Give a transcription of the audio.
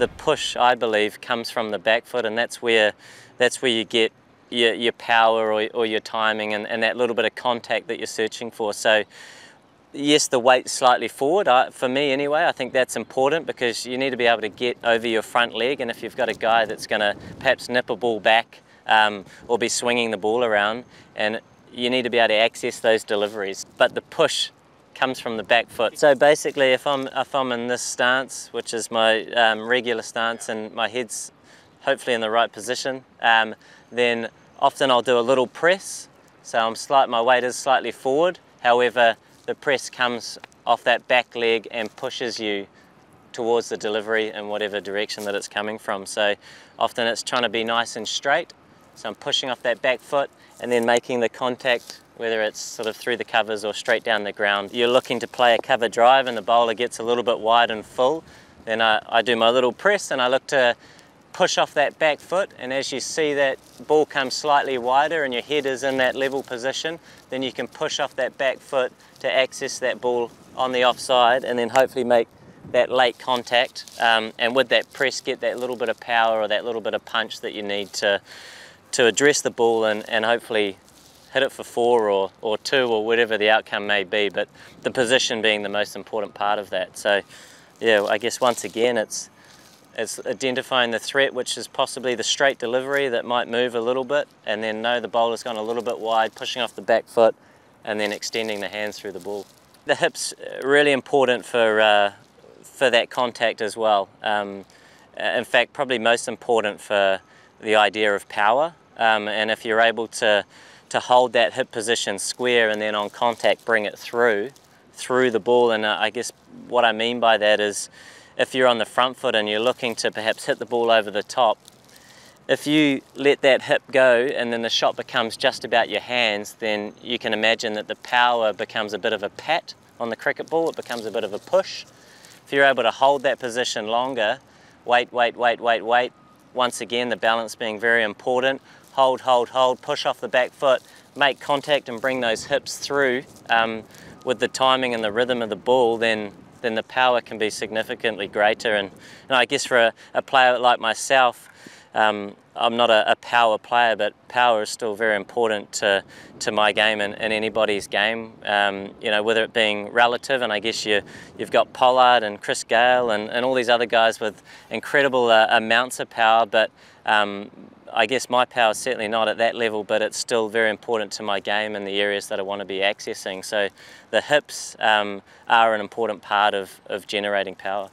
the push, I believe, comes from the back foot, and that's where that's where you get your, your power or, or your timing and, and that little bit of contact that you're searching for. So yes, the weight slightly forward. I, for me anyway, I think that's important because you need to be able to get over your front leg and if you've got a guy that's going to perhaps nip a ball back um, or be swinging the ball around and you need to be able to access those deliveries. But the push comes from the back foot. So basically if I'm, if I'm in this stance, which is my um, regular stance and my head's hopefully in the right position, um, then often I'll do a little press. So I'm slight, my weight is slightly forward. However, the press comes off that back leg and pushes you towards the delivery in whatever direction that it's coming from. So often it's trying to be nice and straight. So I'm pushing off that back foot and then making the contact, whether it's sort of through the covers or straight down the ground. You're looking to play a cover drive and the bowler gets a little bit wide and full. Then I, I do my little press and I look to push off that back foot and as you see that ball come slightly wider and your head is in that level position then you can push off that back foot to access that ball on the offside and then hopefully make that late contact um, and with that press get that little bit of power or that little bit of punch that you need to to address the ball and, and hopefully hit it for four or, or two or whatever the outcome may be but the position being the most important part of that so yeah I guess once again it's it's identifying the threat, which is possibly the straight delivery that might move a little bit, and then know the bowler's gone a little bit wide, pushing off the back foot, and then extending the hands through the ball. The hip's really important for, uh, for that contact as well. Um, in fact, probably most important for the idea of power. Um, and if you're able to, to hold that hip position square and then on contact bring it through, through the ball, and uh, I guess what I mean by that is if you're on the front foot and you're looking to perhaps hit the ball over the top, if you let that hip go and then the shot becomes just about your hands, then you can imagine that the power becomes a bit of a pat on the cricket ball, it becomes a bit of a push. If you're able to hold that position longer, wait, wait, wait, wait, wait, once again the balance being very important, hold, hold, hold, push off the back foot, make contact and bring those hips through um, with the timing and the rhythm of the ball, then then the power can be significantly greater. And, and I guess for a, a, player like myself, um, I'm not a, a, power player, but power is still very important to, to my game and, and anybody's game. Um, you know, whether it being relative, and I guess you, you've got Pollard and Chris Gayle and, and all these other guys with incredible uh, amounts of power, but um, I guess my power is certainly not at that level, but it's still very important to my game and the areas that I want to be accessing. So the hips um, are an important part of, of generating power.